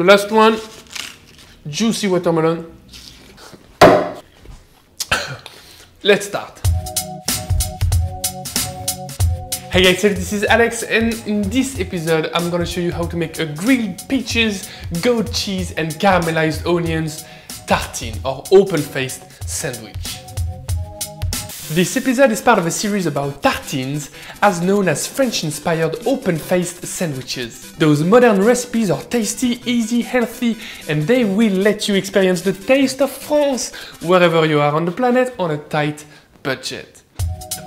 The last one, juicy watermelon. Let's start. Hey guys, this is Alex and in this episode I'm gonna show you how to make a grilled peaches, goat cheese and caramelized onions tartine or open-faced sandwich. This episode is part of a series about tartines, as known as French-inspired open-faced sandwiches. Those modern recipes are tasty, easy, healthy, and they will let you experience the taste of France wherever you are on the planet on a tight budget.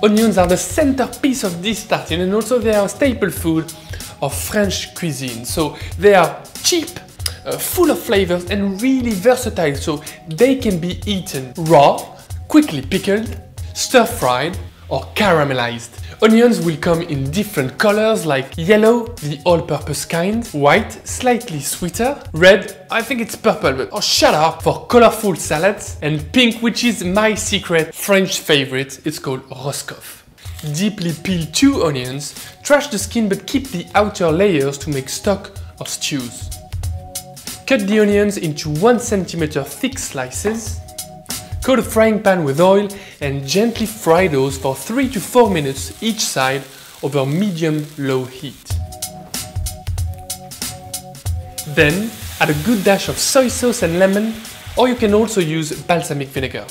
Onions are the centerpiece of this tartine and also they are a staple food of French cuisine. So they are cheap, uh, full of flavors and really versatile so they can be eaten raw, quickly pickled, stir-fried or caramelized. Onions will come in different colors like yellow, the all-purpose kind, white, slightly sweeter, red, I think it's purple, but oh shut up, for colorful salads, and pink, which is my secret French favorite, it's called Roscoff. Deeply peel two onions, trash the skin but keep the outer layers to make stock or stews. Cut the onions into 1 cm thick slices, Coat a frying pan with oil and gently fry those for 3 to 4 minutes each side over medium-low heat. Then add a good dash of soy sauce and lemon or you can also use balsamic vinegar.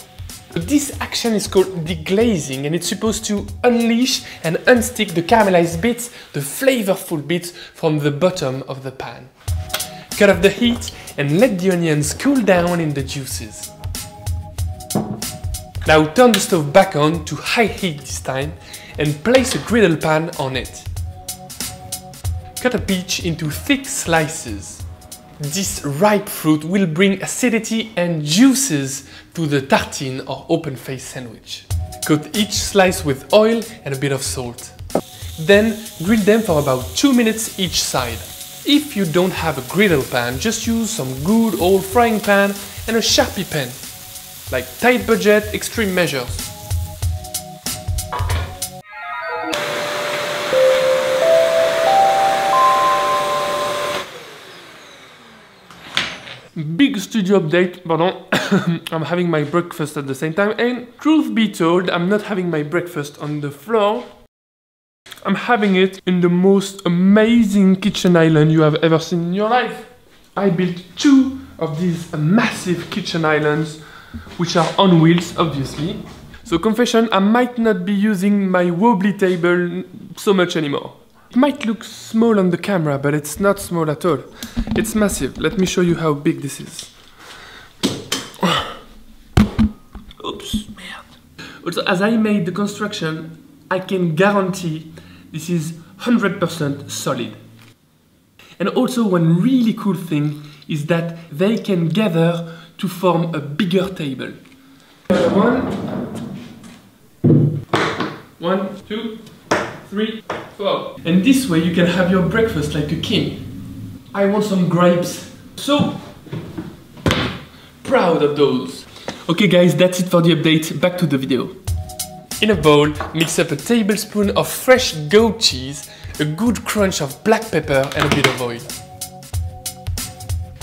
This action is called deglazing and it's supposed to unleash and unstick the caramelized bits, the flavorful bits from the bottom of the pan. Cut off the heat and let the onions cool down in the juices. Now turn the stove back on to high heat this time and place a griddle pan on it. Cut a peach into thick slices. This ripe fruit will bring acidity and juices to the tartine or open-faced sandwich. Coat each slice with oil and a bit of salt. Then grill them for about 2 minutes each side. If you don't have a griddle pan, just use some good old frying pan and a Sharpie pen like tight budget, extreme measures. Big studio update, pardon, I'm having my breakfast at the same time and truth be told, I'm not having my breakfast on the floor. I'm having it in the most amazing kitchen island you have ever seen in your life. I built two of these massive kitchen islands which are on wheels, obviously. So confession, I might not be using my wobbly table so much anymore. It might look small on the camera, but it's not small at all. It's massive. Let me show you how big this is. Oops, Also, as I made the construction, I can guarantee this is 100% solid. And also one really cool thing is that they can gather to form a bigger table. One, one, two, three, four. And this way you can have your breakfast like a king. I want some grapes. So proud of those. Okay guys, that's it for the update. Back to the video. In a bowl, mix up a tablespoon of fresh goat cheese, a good crunch of black pepper and a bit of oil.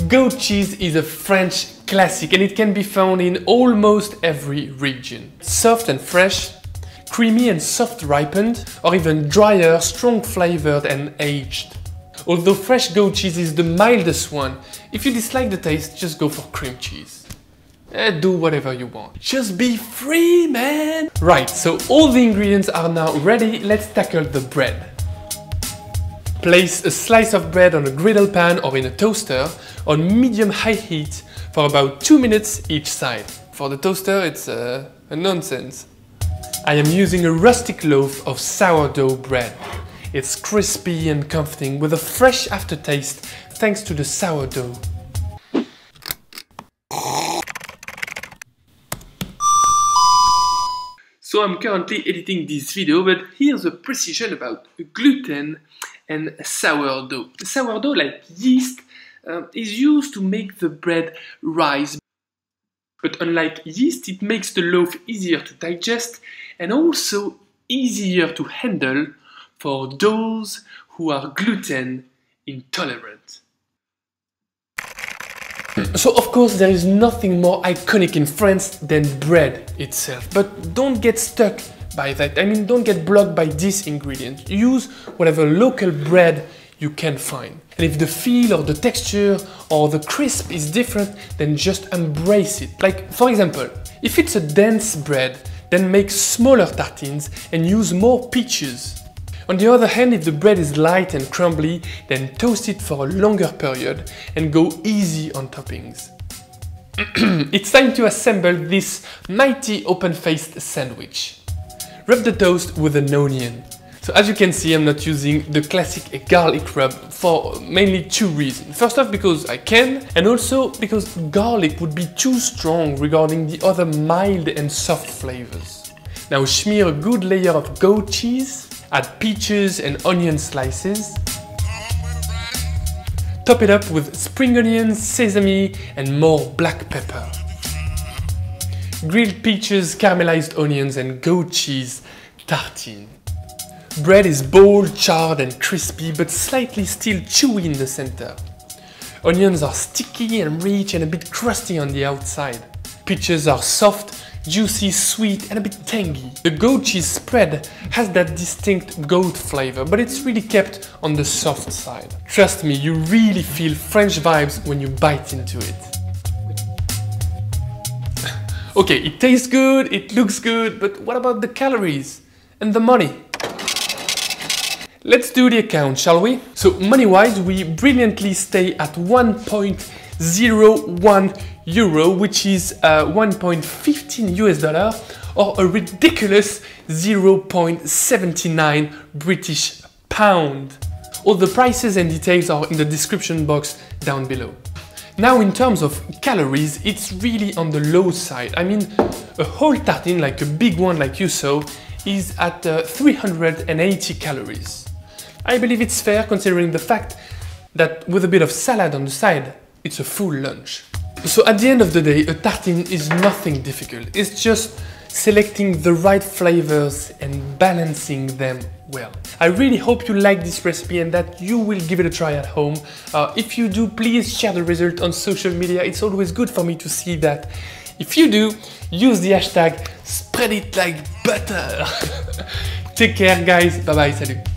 Goat cheese is a French classic and it can be found in almost every region. Soft and fresh, creamy and soft ripened, or even drier, strong flavored and aged. Although fresh goat cheese is the mildest one, if you dislike the taste, just go for cream cheese. Eh, do whatever you want. Just be free, man! Right, so all the ingredients are now ready, let's tackle the bread. Place a slice of bread on a griddle pan or in a toaster on medium-high heat for about 2 minutes each side. For the toaster it's uh, a nonsense. I am using a rustic loaf of sourdough bread. It's crispy and comforting with a fresh aftertaste thanks to the sourdough. So I'm currently editing this video, but here's a precision about gluten and sourdough. Sourdough, like yeast, uh, is used to make the bread rise. But unlike yeast, it makes the loaf easier to digest and also easier to handle for those who are gluten intolerant. so of course there is nothing more iconic in France than bread itself, but don't get stuck by that. I mean, don't get blocked by this ingredient. Use whatever local bread you can find. And if the feel or the texture or the crisp is different, then just embrace it. Like, for example, if it's a dense bread, then make smaller tartines and use more peaches. On the other hand, if the bread is light and crumbly, then toast it for a longer period and go easy on toppings. it's time to assemble this mighty open-faced sandwich. Rub the toast with an onion. So as you can see, I'm not using the classic garlic rub for mainly two reasons. First off, because I can, and also because garlic would be too strong regarding the other mild and soft flavors. Now smear a good layer of goat cheese, add peaches and onion slices, top it up with spring onions, sesame and more black pepper. Grilled peaches, caramelized onions and goat cheese tartine. Bread is bold, charred and crispy, but slightly still chewy in the center. Onions are sticky and rich and a bit crusty on the outside. Peaches are soft, juicy, sweet and a bit tangy. The goat cheese spread has that distinct goat flavor, but it's really kept on the soft side. Trust me, you really feel French vibes when you bite into it. Okay, it tastes good, it looks good, but what about the calories? And the money? Let's do the account, shall we? So money-wise, we brilliantly stay at 1.01 euro, which is uh, 1.15 US dollar, or a ridiculous 0.79 British pound. All the prices and details are in the description box down below. Now in terms of calories, it's really on the low side. I mean, a whole tartine, like a big one like you saw, is at uh, 380 calories. I believe it's fair considering the fact that with a bit of salad on the side, it's a full lunch. So at the end of the day, a tartine is nothing difficult. It's just selecting the right flavors and balancing them well. I really hope you like this recipe and that you will give it a try at home. Uh, if you do, please share the result on social media. It's always good for me to see that. If you do, use the hashtag spread it like butter. Take care guys, bye bye, salut.